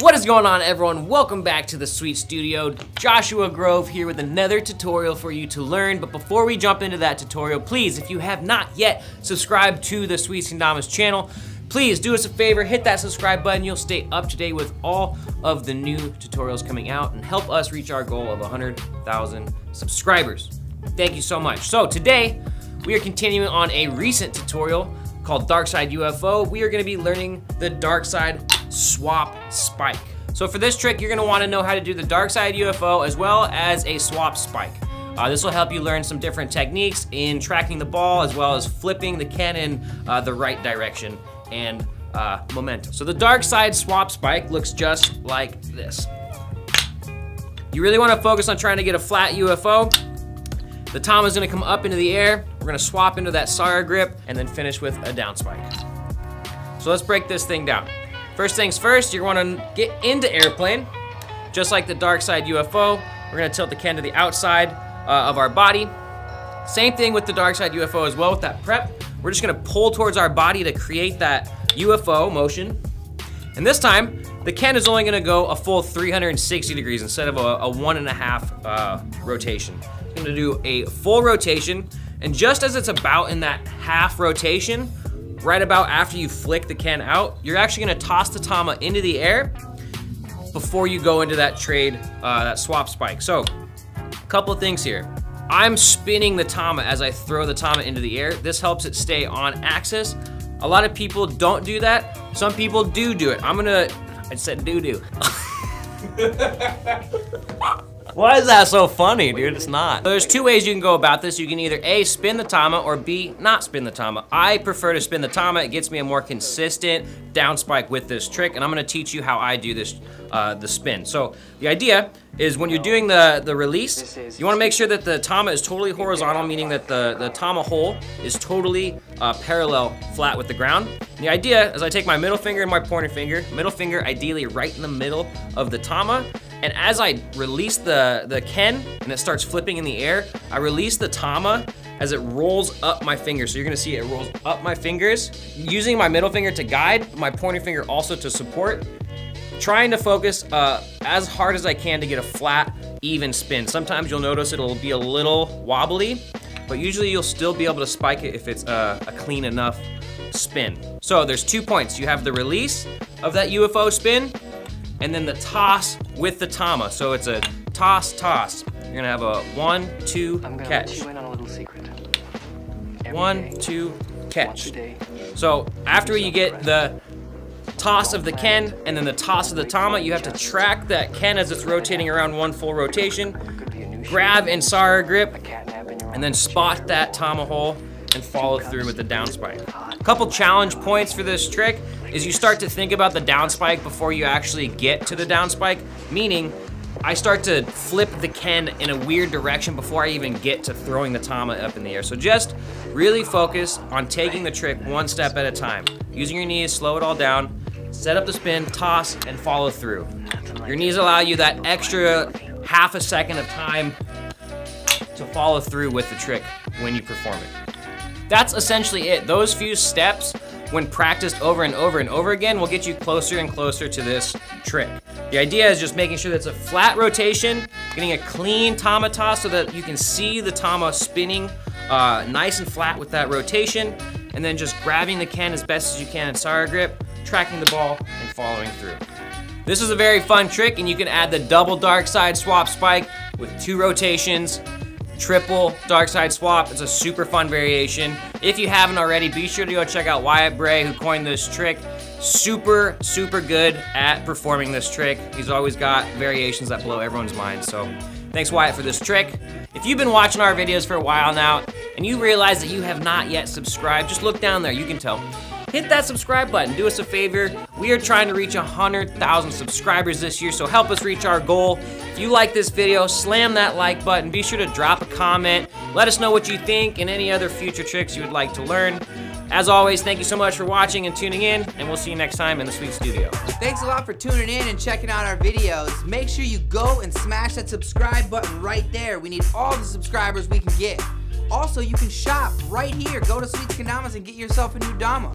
What is going on everyone? Welcome back to the Sweet Studio. Joshua Grove here with another tutorial for you to learn. But before we jump into that tutorial, please, if you have not yet subscribed to the Sweets Kendamas channel, please do us a favor, hit that subscribe button. You'll stay up to date with all of the new tutorials coming out and help us reach our goal of 100,000 subscribers. Thank you so much. So today, we are continuing on a recent tutorial called Dark Side UFO. We are gonna be learning the Dark Side swap spike. So for this trick, you're gonna wanna know how to do the dark side UFO as well as a swap spike. Uh, this will help you learn some different techniques in tracking the ball as well as flipping the cannon uh, the right direction and uh, momentum. So the dark side swap spike looks just like this. You really wanna focus on trying to get a flat UFO. The Tama is gonna come up into the air. We're gonna swap into that SARA grip and then finish with a down spike. So let's break this thing down. First things first, you're gonna get into airplane. Just like the dark side UFO, we're gonna tilt the Ken to the outside uh, of our body. Same thing with the dark side UFO as well with that prep. We're just gonna pull towards our body to create that UFO motion. And this time, the Ken is only gonna go a full 360 degrees instead of a, a one and a half uh, rotation. It's gonna do a full rotation, and just as it's about in that half rotation, right about after you flick the Ken out, you're actually gonna toss the Tama into the air before you go into that trade, uh, that swap spike. So, a couple things here. I'm spinning the Tama as I throw the Tama into the air. This helps it stay on axis. A lot of people don't do that. Some people do do it. I'm gonna, I said doo-doo. Why is that so funny, dude? It's not. So there's two ways you can go about this. You can either A, spin the Tama, or B, not spin the Tama. I prefer to spin the Tama. It gets me a more consistent down spike with this trick, and I'm gonna teach you how I do this, uh, the spin. So the idea is when you're doing the, the release, you wanna make sure that the Tama is totally horizontal, meaning that the, the Tama hole is totally uh, parallel flat with the ground. And the idea is I take my middle finger and my pointer finger, middle finger ideally right in the middle of the Tama, and as I release the, the Ken and it starts flipping in the air, I release the Tama as it rolls up my fingers. So you're gonna see it rolls up my fingers, using my middle finger to guide, my pointer finger also to support, trying to focus uh, as hard as I can to get a flat, even spin. Sometimes you'll notice it'll be a little wobbly, but usually you'll still be able to spike it if it's uh, a clean enough spin. So there's two points. You have the release of that UFO spin, and then the toss with the Tama. So it's a toss, toss. You're gonna have a one, two, I'm gonna catch. let you in on a little secret. Every One, day, two, catch. day, So after you get the toss of the Ken and then the toss of the Tama, you have to track that Ken as it's rotating around one full rotation, could be a new grab and SARA grip, catnap in your and then spot that Tama hole and follow through with the down spike. A couple challenge points for this trick is you start to think about the down spike before you actually get to the down spike, meaning I start to flip the Ken in a weird direction before I even get to throwing the Tama up in the air. So just really focus on taking the trick one step at a time. Using your knees, slow it all down, set up the spin, toss, and follow through. Your knees allow you that extra half a second of time to follow through with the trick when you perform it. That's essentially it. Those few steps, when practiced over and over and over again, will get you closer and closer to this trick. The idea is just making sure that it's a flat rotation, getting a clean Tama toss so that you Ken see the Tama spinning uh, nice and flat with that rotation, and then just grabbing the can as best as you can in SARA grip, tracking the ball, and following through. This is a very fun trick, and you can add the double dark side swap spike with two rotations, triple dark side swap. It's a super fun variation. If you haven't already, be sure to go check out Wyatt Bray, who coined this trick. Super, super good at performing this trick. He's always got variations that blow everyone's mind. So thanks Wyatt for this trick. If you've been watching our videos for a while now, and you realize that you have not yet subscribed, just look down there, you can tell hit that subscribe button. Do us a favor. We are trying to reach 100,000 subscribers this year, so help us reach our goal. If you like this video, slam that like button. Be sure to drop a comment. Let us know what you think and any other future tricks you would like to learn. As always, thank you so much for watching and tuning in, and we'll see you next time in the Sweet Studio. Thanks a lot for tuning in and checking out our videos. Make sure you go and smash that subscribe button right there. We need all the subscribers we can get. Also, you can shop right here. Go to Sweets Kendamas and get yourself a new Dama.